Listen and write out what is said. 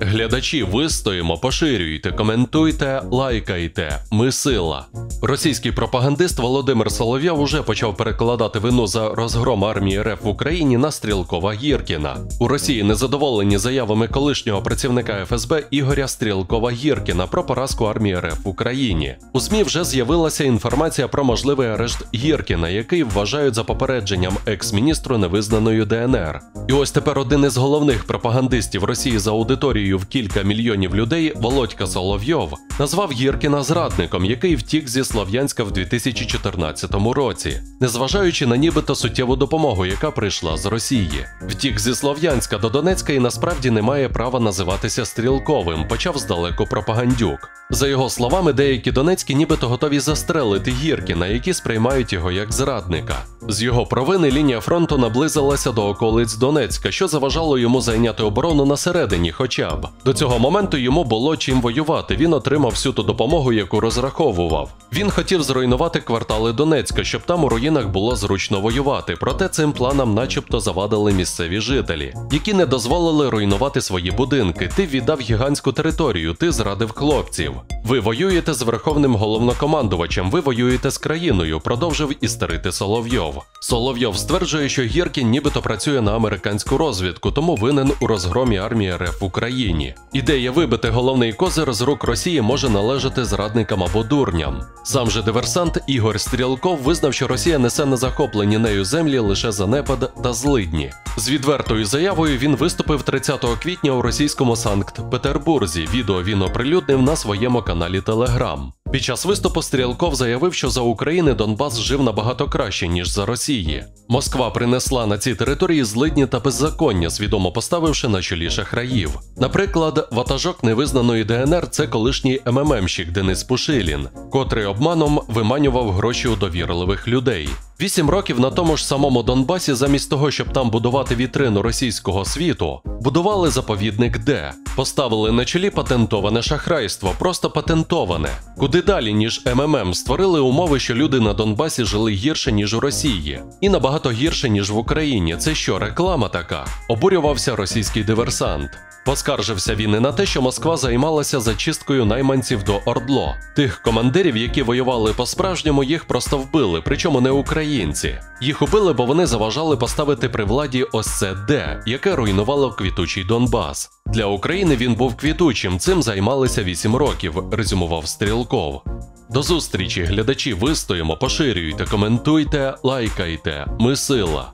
Глядачі, вистоїмо, поширюйте, коментуйте, лайкайте. Ми сила. Російський пропагандист Володимир Соловйов уже почав перекладати вину за розгром армії РФ в Україні на Стрілкова Гіркіна. У Росії незадоволені заявами колишнього працівника ФСБ Ігоря Стрілкова Гіркіна про поразку армії РФ в Україні. У ЗМІ вже з'явилася інформація про можливий арешт Гіркіна, який вважають за попередженням екс-міністру невизнаною ДНР. І ось тепер один із головних пропагандистів Росії за аудиторією в кілька мільйонів людей, Володька Соловйов, назвав Гіркіна зрадником, який втік зі Слов'янська в 2014 році, незважаючи на нібито суттєву допомогу, яка прийшла з Росії. Втік зі Слов'янська до Донецька і насправді не має права називатися стрілковим, почав здалеку пропагандюк. За його словами, деякі донецькі нібито готові застрелити Гіркіна, які сприймають його як зрадника. З його провини лінія фронту наблизилася до околиць Донецька, що заважало йому зайняти оборону на середині, хоча б до цього моменту йому було чим воювати. Він отримав всю ту допомогу, яку розраховував. Він хотів зруйнувати квартали Донецька, щоб там у руїнах було зручно воювати. Проте цим планам, начебто, завадили місцеві жителі, які не дозволили руйнувати свої будинки. Ти віддав гігантську територію, ти зрадив хлопців. Ви воюєте з верховним головнокомандувачем, ви воюєте з країною, продовжив істерити Соловйов. Соловйов стверджує, що Гіркін нібито працює на американську розвідку, тому винен у розгромі армії РФ в Україні. Ідея вибити головний козир з рук Росії може належати зрадникам або дурням. Сам же диверсант Ігор Стрілков визнав, що Росія несе на захоплені нею землі лише занепад та злидні. З відвертою заявою він виступив 30 квітня у російському Санкт-Петербурзі. Відео він оприлюднив на своєму каналі Телеграм. Під час виступу Стрілков заявив, що за України Донбас жив набагато краще, ніж за Росії. Москва принесла на ці території злидні та беззаконня, свідомо поставивши на чолі шахраїв. Наприклад, ватажок невизнаної ДНР це колишній МММщик Денис Пушилін, котрий обманом виманював гроші у довірливих людей. Вісім років на тому ж самому Донбасі, замість того, щоб там будувати вітрину російського світу, будували заповідник Д, поставили на чолі патентоване шахрайство, просто патентоване. Куди далі, ніж МММ, створили умови, що люди на Донбасі жили гірше, ніж у Росії, і набагато гірше, ніж в Україні. Це що, реклама така? Обурювався російський диверсант. Поскаржився він і на те, що Москва займалася зачисткою найманців до Ордло. Тих командирів, які воювали по-справжньому, їх просто вбили, причому не українці. Їх убили, бо вони заважали поставити при владі ось це Д, яке руйнувало квітучий Донбас. Для України він був квітучим, цим займалися 8 років, резюмував Стрілков. До зустрічі, глядачі, вистоїмо, поширюйте, коментуйте, лайкайте. Ми сила.